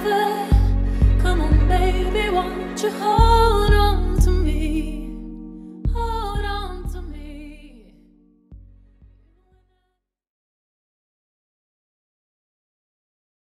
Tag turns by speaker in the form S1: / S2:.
S1: forever.